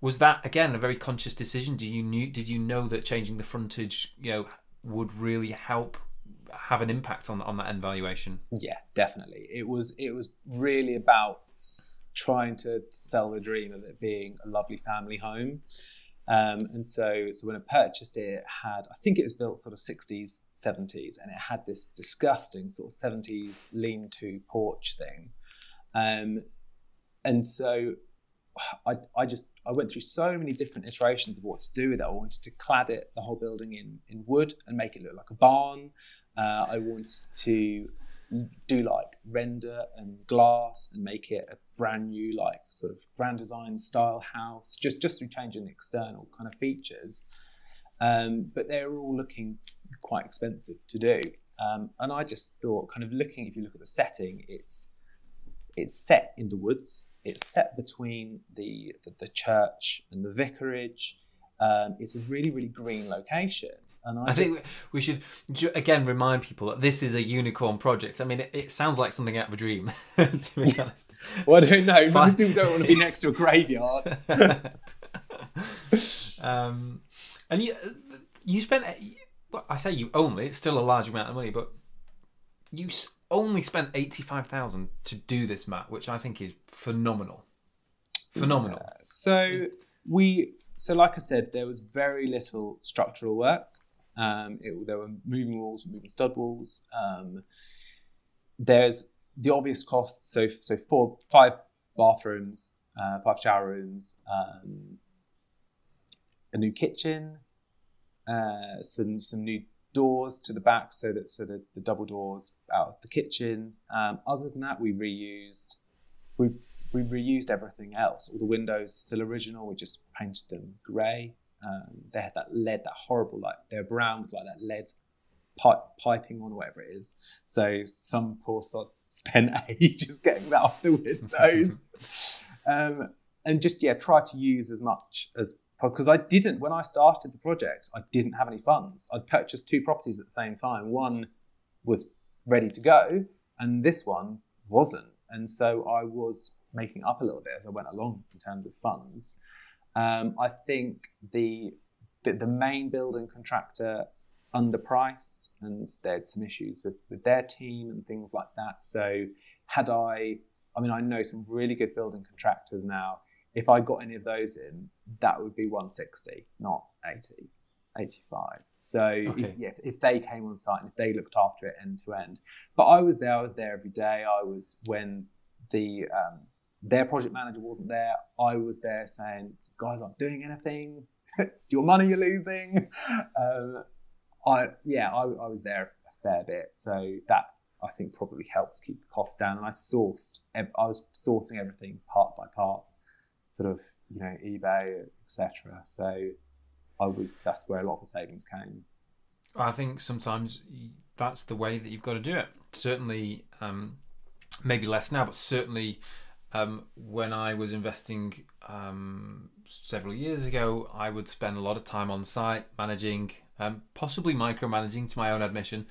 was that again a very conscious decision? Do you knew? Did you know that changing the frontage, you know, would really help have an impact on on that end valuation? Yeah, definitely. It was it was really about trying to sell the dream of it being a lovely family home. Um, and so, so when I purchased it, it had I think it was built sort of 60s, 70s, and it had this disgusting sort of 70s lean-to porch thing. Um, and so, I, I just I went through so many different iterations of what to do with it. I wanted to clad it the whole building in in wood and make it look like a barn. Uh, I wanted to do like render and glass and make it a brand new like sort of Grand Design style house just just through changing the external kind of features. Um, but they're all looking quite expensive to do. Um, and i just thought kind of looking if you look at the setting it's it's set in the woods. It's set between the the, the church and the vicarage. Um, it's a really really green location and I, I just, think we should again remind people that this is a unicorn project. I mean, it, it sounds like something out of a dream. to be honest. well, I don't know. Most people don't want to be next to a graveyard. um, and you you spent well, I say you only it's still a large amount of money, but you only spent eighty five thousand to do this, Matt, which I think is phenomenal. Phenomenal. Uh, so we, so like I said, there was very little structural work. Um, it, there were moving walls, moving stud walls. Um, there's the obvious costs. So, so four, five bathrooms, uh, five shower rooms, um, a new kitchen, uh, some some new doors to the back, so that so that the double doors out of the kitchen. Um, other than that, we reused we we reused everything else. All the windows are still original. We just painted them grey. Um, they had that lead, that horrible like they're brown with like that lead pipe, piping on or whatever it is. So some poor sod spent ages getting that off the windows. um, and just yeah, try to use as much as possible. because I didn't when I started the project, I didn't have any funds. I'd purchased two properties at the same time. One was ready to go, and this one wasn't. And so I was making up a little bit as I went along in terms of funds. Um, I think the, the the main building contractor underpriced, and they had some issues with, with their team and things like that. So had I, I mean, I know some really good building contractors now. If I got any of those in, that would be 160, not 80, 85. So Okay. if, yeah, if they came on site and if they looked after it end to end, but I was there. I was there every day. I was when the um, their project manager wasn't there. I was there saying, "Guys, aren't doing anything. it's your money you're losing." Um, I yeah, I, I was there a fair bit, so that I think probably helps keep the costs down. And I sourced, I was sourcing everything part by part, sort of you know eBay, etc. So I was that's where a lot of the savings came. I think sometimes that's the way that you've got to do it. Certainly, um, maybe less now, but certainly um, when I was investing um, several years ago, I would spend a lot of time on site managing, um, possibly micromanaging to my own admission.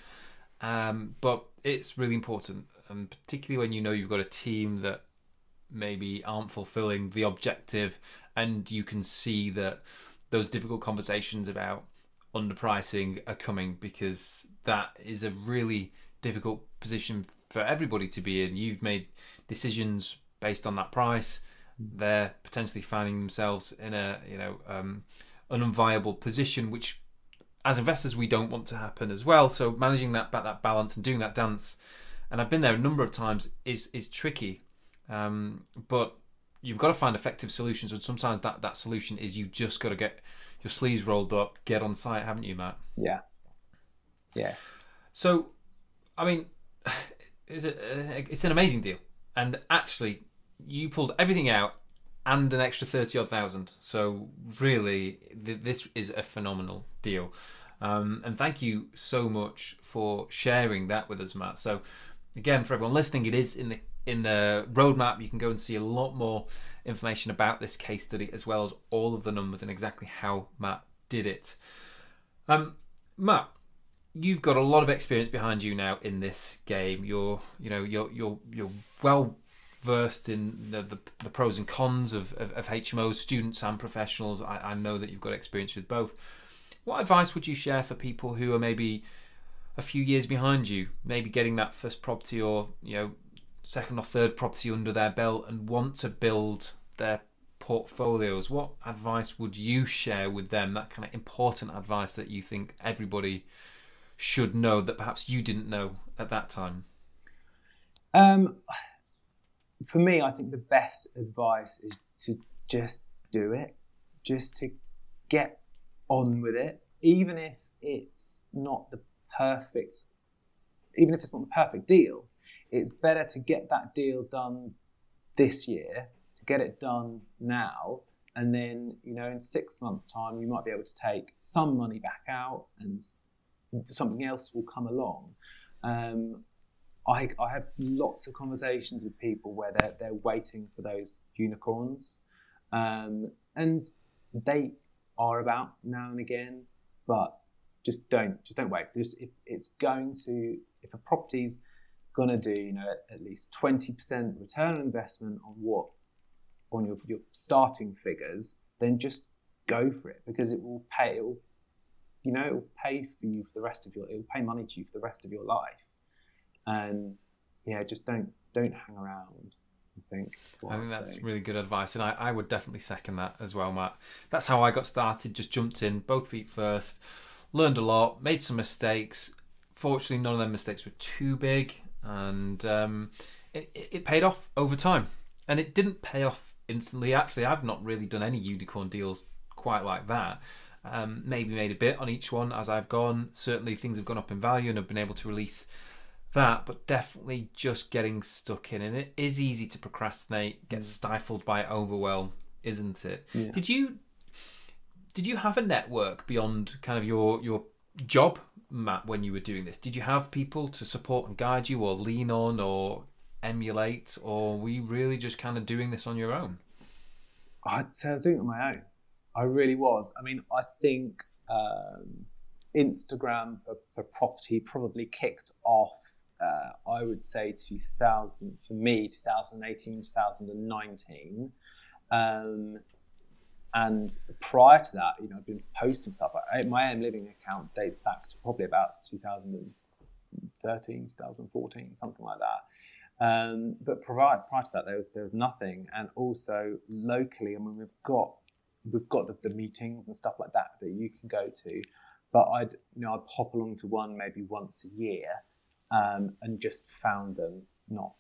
Um, but it's really important, and particularly when you know you've got a team that maybe aren't fulfilling the objective, and you can see that those difficult conversations about underpricing are coming because that is a really difficult position for everybody to be in. You've made decisions based on that price. They're potentially finding themselves in a you know um, an unviable position, which as investors we don't want to happen as well. So managing that that balance and doing that dance, and I've been there a number of times is is tricky, um, but you've got to find effective solutions. And sometimes that that solution is you just got to get your sleeves rolled up, get on site, haven't you, Matt? Yeah, Yeah. So, I mean, it's, a, it's an amazing deal. And actually, you pulled everything out and an extra 30 odd thousand. So, really, th- this is a phenomenal deal. Um, and thank you so much for sharing that with us, Matt. So, again, for everyone listening, it is in the in the roadmap. You can go and see a lot more information about this case study as well as all of the numbers and exactly how Matt did it. Um, Matt, you've got a lot of experience behind you now in this game. You're, you know, you're you're you're well versed in the, the, the pros and cons of, of, of, HMOs, students and professionals. I, I know that you've got experience with both. What advice would you share for people who are maybe a few years behind you, maybe getting that first property or you know second or third property under their belt and want to build their portfolios? What advice would you share with them? That kind of important advice that you think everybody should know that perhaps you didn't know at that time? Um, for me, I think the best advice is to just do it, just to get on with it, even if it's not the perfect, even if it's not the perfect deal. It's better to get that deal done this year, to get it done now, and then you know in six months' time you might be able to take some money back out and something else will come along. Um, I, I have lots of conversations with people where they're, they're waiting for those unicorns. Um, and they are about now and again, but just don't just don't wait. Just if it's going to if a property's gonna do you know at, at least twenty percent return on investment on what on your your starting figures, then just go for it because it will pay. It will you know, it'll pay for you for the rest of your, it'll pay money to you for the rest of your life. And yeah, just don't, don't hang around. I think. I think that's say. really good advice, and I, I would definitely second that as well, Matt. That's how I got started. Just jumped in, both feet first, learned a lot, made some mistakes. Fortunately, none of them mistakes were too big, and um, it, it paid off over time. And it didn't pay off instantly. Actually, I've not really done any unicorn deals quite like that. Um, maybe made a bit on each one as I've gone. Certainly, things have gone up in value and I've been able to release that, but definitely just getting stuck in. And it is easy to procrastinate, get mm. stifled by overwhelm, isn't it? Yeah. Did you did you have a network beyond kind of your your job, Matt, when you were doing this? Did you have people to support and guide you, or lean on, or emulate, or were you really just kind of doing this on your own? I'd say I was doing it on my own. I really was. I mean, I think um, Instagram for, for, property probably kicked off, uh, I would say 2000, for me, 2018, 2019. Um, and prior to that, you know, I've been posting stuff. I, my AM Living account dates back to probably about 2013, 2014, something like that. Um, but prior, prior to that, there was there was nothing, and also locally, I mean, we've got we've got the, the, meetings and stuff like that that you can go to. But I'd you know I'd pop along to one maybe once a year, um, and just found them not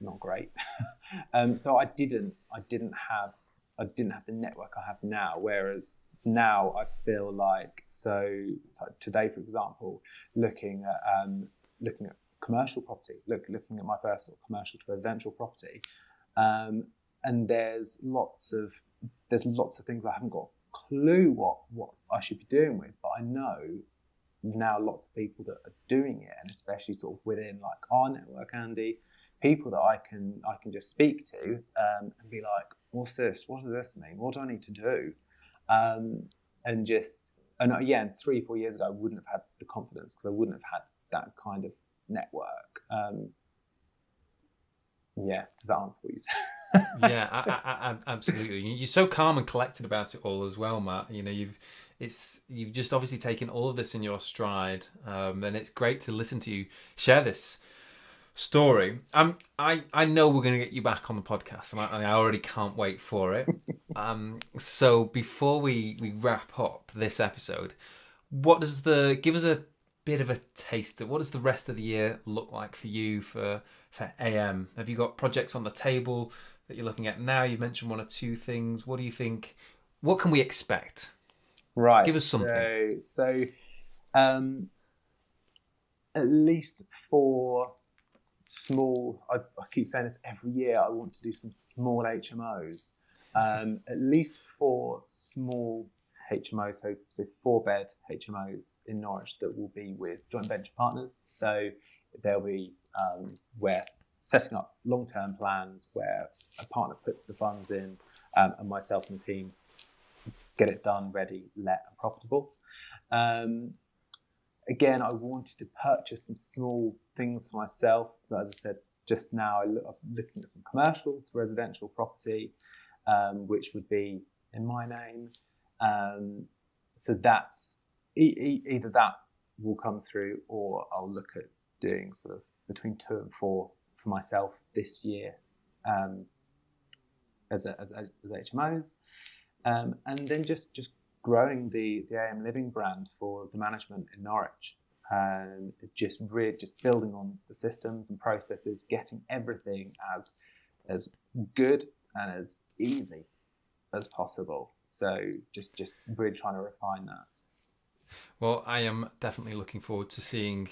not great. um, so I didn't I didn't have I didn't have the network I have now. Whereas now I feel like so, so today, for example, looking at um, looking at commercial property, look looking at my first commercial to residential property, um, and there's lots of there's lots of things I haven't got a clue what what I should be doing with, but I know now lots of people that are doing it, and especially sort of within like our network, Andy, people that I can I can just speak to um, and be like, what's this? What does this mean? What do I need to do? Um, and just and again, three four years ago, I wouldn't have had the confidence because I wouldn't have had that kind of network. Um, yeah, does that answer what you said? yeah, I, I, I, absolutely. You're so calm and collected about it all as well, Matt. You know, you've it's you've just obviously taken all of this in your stride, um, and it's great to listen to you share this story. Um, I I know we're going to get you back on the podcast, and I, and I already can't wait for it. um, so before we we wrap up this episode, what does the give us a bit of a taste of what does the rest of the year look like for you for for AM? Have you got projects on the table? that you're looking at now? You mentioned one or two things. What do you think? What can we expect? Right. Give us something. So, so um, at least for small. I, I, keep saying this every year. I want to do some small HMOs, um, at least for small HMOs, so, so four bed HMOs in Norwich that will be with joint venture partners. So they'll be um, where setting up long term plans where a partner puts the funds in um, and myself and the team get it done, ready, let, and profitable. Um, again, I wanted to purchase some small things for myself. But as I said just now, I am looking at some commercial to residential property, um, which would be in my name. Um, so that's e- e- either that will come through, or I'll look at doing sort of between two and four for myself this year um, as, a, as, as, HMOs, um, and then just just growing the the AM Living brand for the management in Norwich. And just just building on the systems and processes, getting everything as as good and as easy as possible. So just just really trying to refine that. Well, I am definitely looking forward to seeing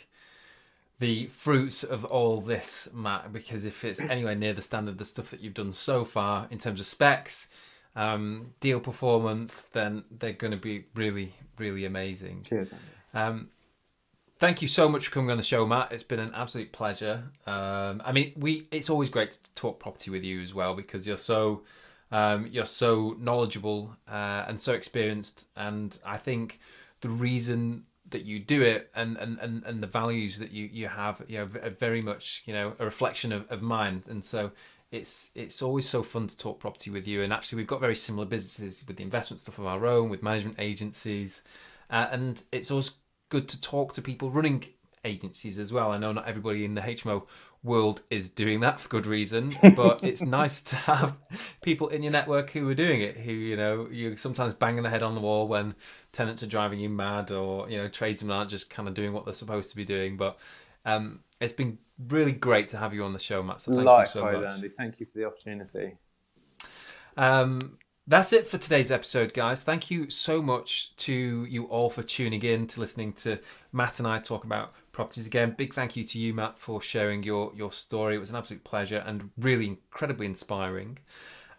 the fruits of all this, Matt, because if it's anywhere near the standard, the stuff that you've done so far in terms of specs, um, deal performance, then they're going to be really, really amazing. Cheers. Um, thank you so much for coming on the show, Matt. It's been an absolute pleasure. Um, I mean, we it's always great to talk property with you as well because you're so um, you're so knowledgeable uh, and so experienced, and I think the reason that you do it and, and, and, and the values that you, you have you know are very much you know a reflection of, of mine. And so it's it's always so fun to talk property with you. And actually we've got very similar businesses with the investment stuff of our own with management agencies. Uh, and it's always good to talk to people running agencies as well. I know not everybody in the hmo world is doing that for good reason but it's nice to have people in your network who are doing it who you know you're sometimes banging the head on the wall when tenants are driving you mad or you know tradesmen aren't just kind of doing what they're supposed to be doing but um, it's been really great to have you on the show matt so thank Likewise, you so much Andy. thank you for the opportunity um, that's it for today's episode, guys. Thank you so much to you all for tuning in to listening to Matt and I talk about properties again. Big thank you to you, Matt, for sharing your your story. It was an absolute pleasure and really incredibly inspiring.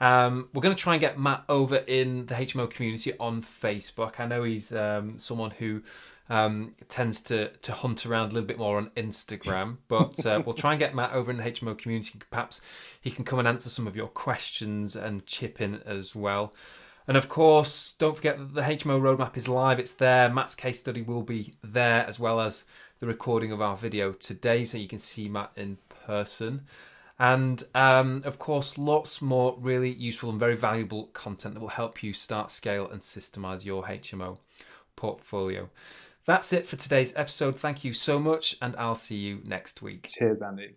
Um, we're going to try and get Matt over in the HMO community on Facebook. I know he's um, someone who um, tends to to hunt around a little bit more on Instagram, but uh, we'll try and get Matt over in the HMO community. Perhaps he can come and answer some of your questions and chip in as well. And of course, don't forget that the HMO roadmap is live. It's there. Matt's case study will be there, as well as the recording of our video today, so you can see Matt in person. And um, of course, lots more really useful and very valuable content that will help you start, scale, and systemize your HMO portfolio. That's it for today's episode. Thank you so much, and I'll see you next week. Cheers, Andy.